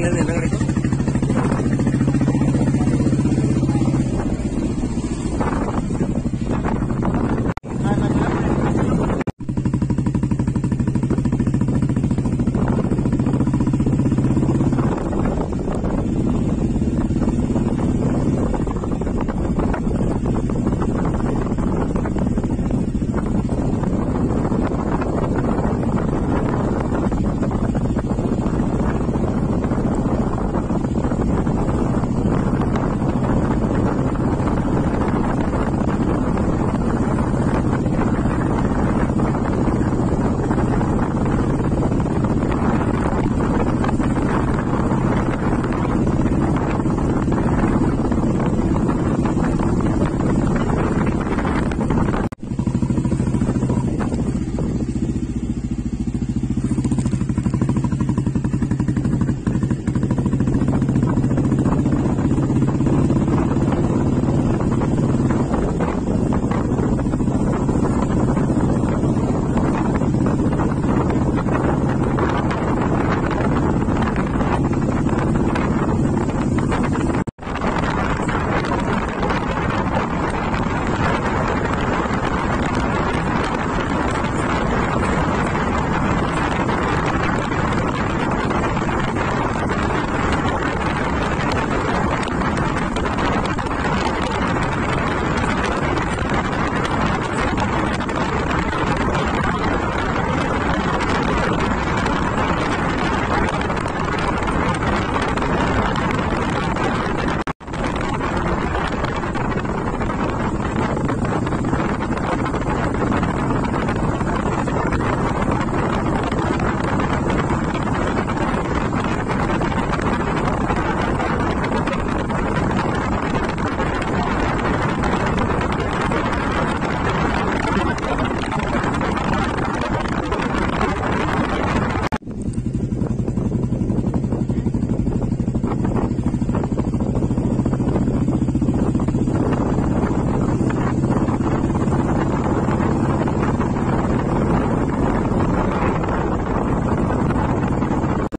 cantidad de logros.